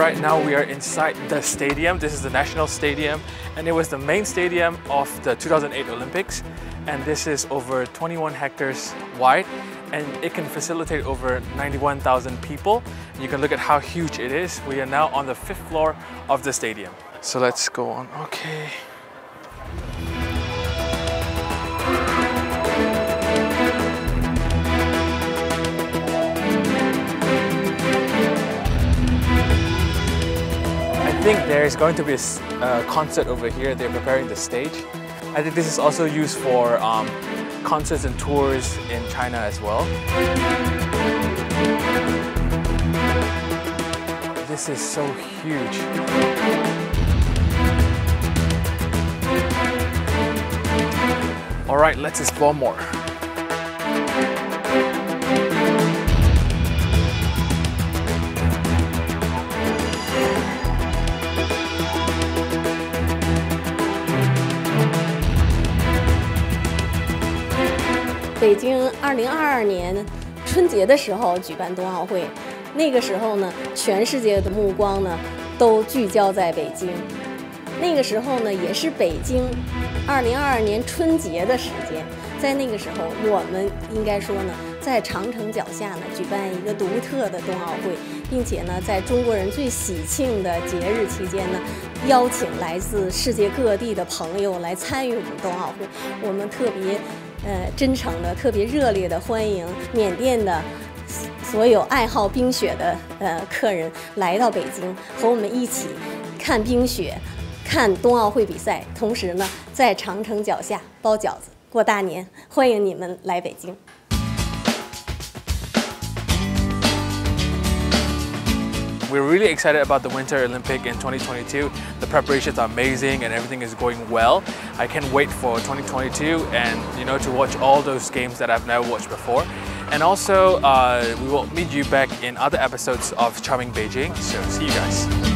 now we are inside the stadium. This is the national stadium and it was the main stadium of the 2008 Olympics and this is over 21 hectares wide and it can facilitate over 91,000 people. You can look at how huge it is. We are now on the fifth floor of the stadium. So let's go on. Okay. Think there is going to be a uh, concert over here. They're preparing the stage. I think this is also used for um, concerts and tours in China as well. This is so huge. All right, let's explore more. 北京二零二二年春节的时候举办冬奥会，那个时候呢，全世界的目光呢都聚焦在北京。那个时候呢，也是北京二零二二年春节的时间。在那个时候，我们应该说呢，在长城脚下呢举办一个独特的冬奥会，并且呢，在中国人最喜庆的节日期间呢，邀请来自世界各地的朋友来参与我们冬奥会。我们特别。呃，真诚的、特别热烈的欢迎缅甸的所有爱好冰雪的呃客人来到北京，和我们一起看冰雪、看冬奥会比赛，同时呢，在长城脚下包饺子过大年。欢迎你们来北京。We're really excited about the Winter Olympic in 2022. The preparations are amazing and everything is going well. I can't wait for 2022 and you know to watch all those games that I've never watched before. And also, uh, we will meet you back in other episodes of Charming Beijing. So see you guys.